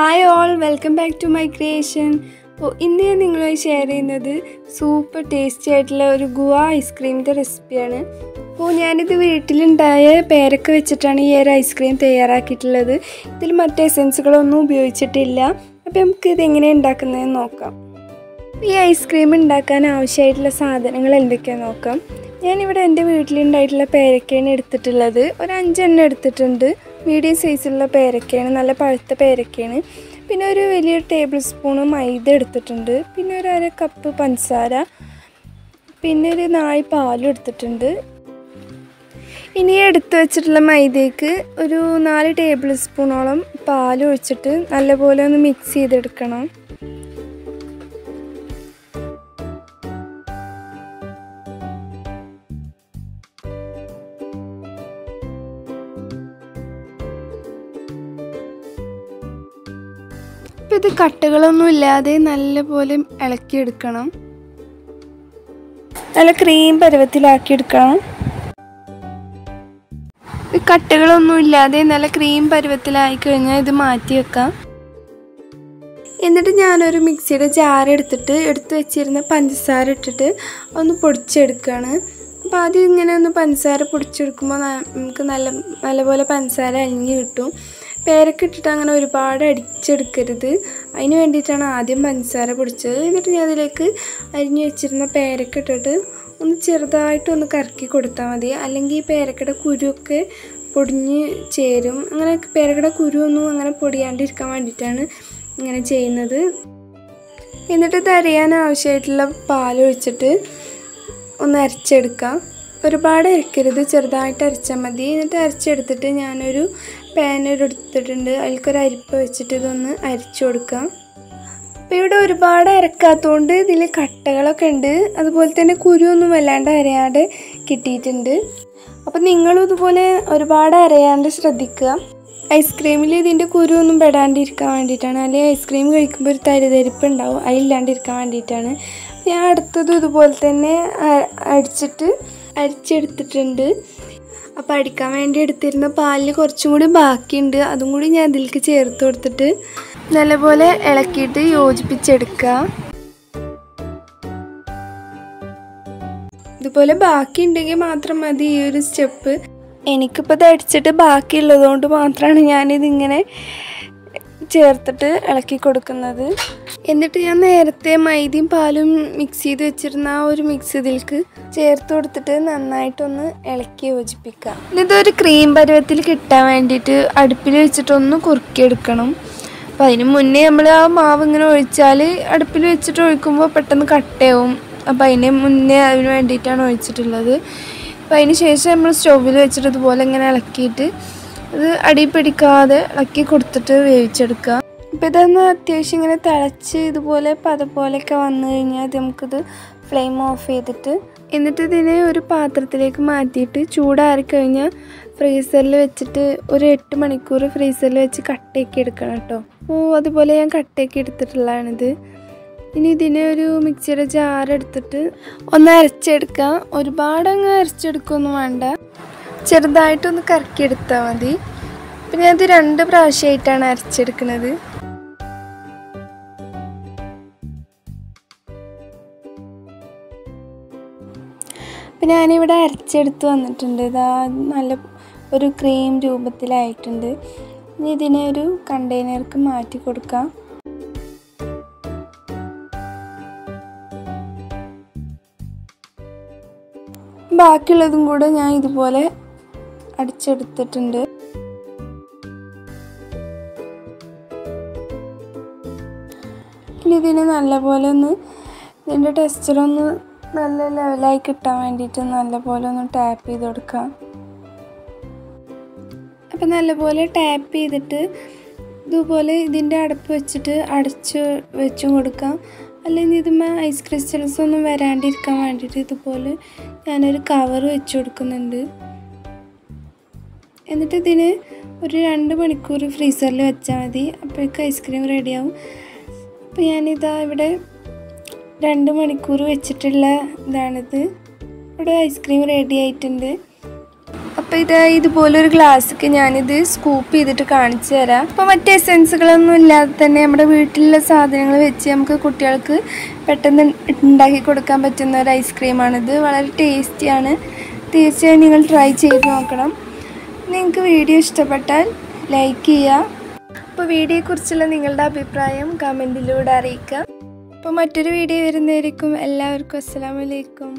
Hi all welcome back to my creation അപ്പോൾ ഇന്ന് ഞാൻ നിങ്ങളുമായി ഷെയർ ചെയ്യുന്നത് സൂപ്പർ ടേസ്റ്റി ആയിട്ടുള്ള ഒരു ഗുവ ഐസ്ക്രീമിന്റെ റെസിപ്പിയാണ് അപ്പോൾ ഞാനിത് വീട്ടിലുണ്ടായ പേരക്ക വെച്ചിട്ടാണ് ഈ ഒരു ഐസ്ക്രീം തയ്യാറാക്കിയിട്ടുള്ളത്. ഇതിൽ മറ്റ് എസൻസുകളൊന്നും ഉപയോഗിച്ചിട്ടില്ല. അപ്പോൾ നമുക്ക് ഇത് എങ്ങനെ ഉണ്ടാക്കുന്നതെന്ന് നോക്കാം. ഈ ഐസ്ക്രീം ഉണ്ടാക്കാൻ ആവശ്യമായിട്ടുള്ള സാധനങ്ങൾ എന്തൊക്കെയാണെന്ന് നോക്കാം. ഞാനിവിടെ എന്റെ വീട്ടിലുണ്ടായിട്ടുള്ള പേരക്കയാണ് എടുത്തിട്ടുള്ളത്. ഒരു അഞ്ചെണ്ണം എടുത്തിട്ടുണ്ട്. മീഡിയം സൈസുള്ള പേരക്കയാണ് നല്ല പഴുത്ത പേരക്കയാണ്. പിന്നെ ഒരു വലിയ ടേബിൾ സ്പൂണ് മൈദ എടുത്തിട്ടുണ്ട്. പിന്നെ ഒരു അര കപ്പ് പഞ്ചസാര. പിന്നെ ഒരു നാഴി പാലും എടുത്തിട്ടുണ്ട്. ഇനി എടുത്തു വെച്ചിട്ടുള്ള മൈദയ്ക്ക് ഒരു നാല് ടേബിൾ സ്പൂണോളം പാൽ ഒഴിച്ചിട്ട് നല്ലപോലെ ഒന്ന് മിക്സ് ചെയ്തെടുക്കണം. അപ്പം ഇത് കട്ടുകളൊന്നും ഇല്ലാതെ നല്ലപോലെ ഇളക്കിയെടുക്കണം. നല്ല ക്രീം പരുവത്തിലാക്കിയെടുക്കണം ഇത് കട്ടുകളൊന്നും ഇല്ലാതെ നല്ല ക്രീം പരുവത്തിലായി കഴിഞ്ഞാൽ ഇത് മാറ്റി വെക്കാം. എന്നിട്ട് ഞാനൊരു മിക്സിയുടെ ജാർ എടുത്തിട്ട് എടുത്തു വെച്ചിരുന്ന പഞ്ചസാര ഇട്ടിട്ട് ഒന്ന് പൊടിച്ചെടുക്കുകയാണ് അപ്പോൾ ആദ്യം ഇങ്ങനെ ഒന്ന് പഞ്ചസാര പൊടിച്ചെടുക്കുമ്പോൾ നമുക്ക് നല്ല നല്ലപോലെ പഞ്ചസാര അലിഞ്ഞ് കിട്ടും. പേരൊക്കെ ഇട്ടിട്ട് അങ്ങനെ ഒരുപാട് അടിച്ചെടുക്കരുത്. അതിന് വേണ്ടിയിട്ടാണ് ആദ്യം പഞ്ചസാര പൊടിച്ചത്. എന്നിട്ട് ഞാൻ അതിലേക്ക് അരിഞ്ഞു വെച്ചിരുന്ന പേരക്ക ഇട്ടിട്ട് ഒന്ന് ചെറുതായിട്ടൊന്ന് കറക്കി കൊടുത്താൽ മതി. അല്ലെങ്കിൽ ഈ പേരക്കയുടെ കുരുവൊക്കെ പൊടിഞ്ഞ് ചേരും. അങ്ങനെ പേരക്കയുടെ കുരുവൊന്നും അങ്ങനെ പൊടിയാണ്ടിരിക്കാൻ വേണ്ടിയിട്ടാണ് ഇങ്ങനെ ചെയ്യുന്നത്. എന്നിട്ട് ഇത് അരിയാൻ ആവശ്യമായിട്ടുള്ള പാൽ ഒഴിച്ചിട്ട് ഒന്ന് അരച്ചെടുക്കാം. ഒരുപാട് അരക്കരുത് ചെറുതായിട്ട് അരച്ചാൽ മതി. എന്നിട്ട് അരച്ചെടുത്തിട്ട് ഞാനൊരു പാനൊരു എടുത്തിട്ടുണ്ട്. അതിൽക്കൊരു അരിപ്പ വെച്ചിട്ട് ഇതൊന്ന് അരിച്ചു കൊടുക്കാം. അപ്പോൾ ഇവിടെ ഒരുപാട് അരക്കാത്തതുകൊണ്ട് ഇതിൽ കട്ടകളൊക്കെ ഉണ്ട്. അതുപോലെ തന്നെ കുരുവൊന്നും വല്ലാണ്ട് അരയാണ്ട് കിട്ടിയിട്ടുണ്ട്. അപ്പോൾ നിങ്ങളും ഇതുപോലെ ഒരുപാട് അരയാണ്ട് ശ്രദ്ധിക്കുക. ഐസ്ക്രീമിൽ ഇതിന്റെ കുരുവൊന്നും പെടാണ്ടിരിക്കാൻ വേണ്ടിയിട്ടാണ്. അല്ലെങ്കിൽ ഐസ്ക്രീം കഴിക്കുമ്പോൾ ഒരു തരിതരിപ്പ് ഉണ്ടാവും അതില്ലാണ്ടിരിക്കാൻ വേണ്ടിയിട്ടാണ്. ഞാൻ അടുത്തതും ഇതുപോലെ തന്നെ അടിച്ചിട്ട് അരിച്ചെടുത്തിട്ടുണ്ട്. അപ്പോൾ അടിക്കാൻ വേണ്ടി എടുത്തിരുന്ന പാലിൽ കുറച്ചും കൂടി ബാക്കിയുണ്ട്. അതും കൂടി ഞാൻ അതിലേക്ക് ചേർത്ത് കൊടുത്തിട്ട് നല്ലപോലെ ഇളക്കിയിട്ട് യോജിപ്പിച്ചെടുക്കുക ഇതുപോലെ ബാക്കി ഉണ്ടെങ്കിൽ മാത്രം മതി ഈ ഒരു സ്റ്റെപ്പ്. എനിക്കിപ്പോൾ ഇത് അടിച്ചിട്ട് ബാക്കിയുള്ളതുകൊണ്ട് മാത്രമാണ് ഞാനിതിങ്ങനെ ചേർത്തിട്ട് ഇളക്കി കൊടുക്കുന്നത്. എന്നിട്ട് ഞാൻ നേരത്തെ മൈദയും പാലും മിക്സ് ചെയ്ത് വെച്ചിരുന്ന ആ ഒരു മിക്സ് ഇതിൽക്ക് ചേർത്ത് കൊടുത്തിട്ട് നന്നായിട്ടൊന്ന് ഇളക്കി യോജിപ്പിക്കാം ഇതൊരു ക്രീം പരുവത്തിൽ കിട്ടാൻ വേണ്ടിയിട്ട് അടുപ്പിൽ വെച്ചിട്ടൊന്ന് കുറുക്കിയെടുക്കണം. അപ്പം അതിന് മുന്നേ നമ്മൾ ആ മാവ് ഇങ്ങനെ ഒഴിച്ചാൽ അടുപ്പിൽ വെച്ചിട്ട് ഒഴിക്കുമ്പോൾ പെട്ടെന്ന് കട്ടയാവും. അപ്പം അതിന് മുന്നേ അതിന് വേണ്ടിയിട്ടാണ് ഒഴിച്ചിട്ടുള്ളത്. അപ്പം അതിന് ശേഷം നമ്മൾ സ്റ്റൗവിൽ വെച്ചിട്ട് ഇതുപോലെ ഇങ്ങനെ ഇളക്കിയിട്ട് ഇത് അടി പിടിക്കാതെ ഇളക്കി കൊടുത്തിട്ട് വേവിച്ചെടുക്കുക. അപ്പം ഇതൊന്ന് അത്യാവശ്യം ഇങ്ങനെ തിളച്ച് ഇതുപോലെ പതപോലെയൊക്കെ വന്നു കഴിഞ്ഞാൽ നമുക്കിത് ഫ്ലെയിം ഓഫ് ചെയ്തിട്ട് എന്നിട്ട് ഇതിനെ ഒരു പാത്രത്തിലേക്ക് മാറ്റിയിട്ട് ചൂടാറി കഴിഞ്ഞാൽ ഫ്രീസറിൽ വെച്ചിട്ട് ഒരു എട്ട് മണിക്കൂർ ഫ്രീസറിൽ വെച്ച് കട്ടയൊക്കെ എടുക്കണം കേട്ടോ. ഓ അതുപോലെ ഞാൻ കട്ടയൊക്കെ എടുത്തിട്ടുള്ളതാണിത്. ഇനി ഇതിനെ ഒരു മിക്സിയുടെ ജാർ എടുത്തിട്ട് ഒന്ന് അരച്ചെടുക്കാം ഒരുപാട് അങ്ങ് അരച്ചെടുക്കുകയൊന്നും വേണ്ട. ചെറുതായിട്ടൊന്ന് കറക്കിയെടുത്താൽ മതി. പിന്നെ അത് രണ്ട് പ്രാവശ്യമായിട്ടാണ് അരച്ചെടുക്കുന്നത്. പിന്നെ ഞാനിവിടെ അരച്ചെടുത്ത് വന്നിട്ടുണ്ട്. ഇതാ നല്ല ഒരു ക്രീം രൂപത്തിലായിട്ടുണ്ട്. ഇനി ഇതിനെ ഒരു കണ്ടെയ്നർക്ക് മാറ്റി കൊടുക്കാം. ബാക്കിയുള്ളതും കൂടെ ഞാൻ ഇതുപോലെ അടിച്ചെടുത്തിട്ടുണ്ട്. ഇതിന് നല്ലപോലെ ഒന്ന് ഇതിന്റെ ടെക്സ്ചറൊന്ന് നല്ല ലെവലായി കിട്ടാൻ വേണ്ടിയിട്ട് നല്ലപോലെ ഒന്ന് ടാപ്പ് ചെയ്ത് കൊടുക്കാം. അപ്പം നല്ലപോലെ ടാപ്പ് ചെയ്തിട്ട് ഇതുപോലെ ഇതിന്റെ അടപ്പ് വെച്ചിട്ട് അടച്ച് വെച്ചും കൊടുക്കാം. അല്ലെങ്കിൽ ഇതുമ്മേ ഐസ് ക്രിസ്റ്റൽസ് ഒന്നും വരാണ്ടിരിക്കാൻ വേണ്ടിയിട്ട് ഇതുപോലെ ഞാനൊരു കവർ വെച്ച് കൊടുക്കുന്നുണ്ട്. എന്നിട്ട് ഇതിന് ഒരു രണ്ട് മണിക്കൂർ ഫ്രീസറിൽ വെച്ചാൽ മതി. അപ്പോഴേക്ക് ഐസ്ക്രീം റെഡിയാവും അപ്പോൾ ഞാനിതാ ഇവിടെ രണ്ട് മണിക്കൂർ വെച്ചിട്ടുള്ള ഇതാണിത്. ഇവിടെ ഐസ്ക്രീം റെഡി ആയിട്ടുണ്ട്. അപ്പോൾ ഇത് ഇതുപോലൊരു ഗ്ലാസ്സൊക്കെ ഞാനിത് സ്കൂപ്പ് ചെയ്തിട്ട് കാണിച്ചു തരാം. അപ്പോൾ മറ്റ് എസെൻസുകളൊന്നും ഇല്ലാതെ തന്നെ നമ്മുടെ വീട്ടിലുള്ള സാധനങ്ങൾ വെച്ച് നമുക്ക് കുട്ടികൾക്ക് പെട്ടെന്ന് ഉണ്ടാക്കി കൊടുക്കാൻ പറ്റുന്ന ഒരു ഐസ്ക്രീമാണിത് വളരെ ടേസ്റ്റിയാണ് തീർച്ചയായും നിങ്ങൾ ട്രൈ ചെയ്ത് നോക്കണം. നിങ്ങൾക്ക് വീഡിയോ ഇഷ്ടപ്പെട്ടാൽ ലൈക്ക് ചെയ്യുക. അപ്പോൾ വീഡിയോയെക്കുറിച്ചുള്ള നിങ്ങളുടെ അഭിപ്രായം കമന്റിലൂടെ അറിയിക്കുക. അപ്പോൾ മറ്റൊരു വീഡിയോ വരുന്നതായിരിക്കും. എല്ലാവർക്കും അസ്സലാമലൈക്കും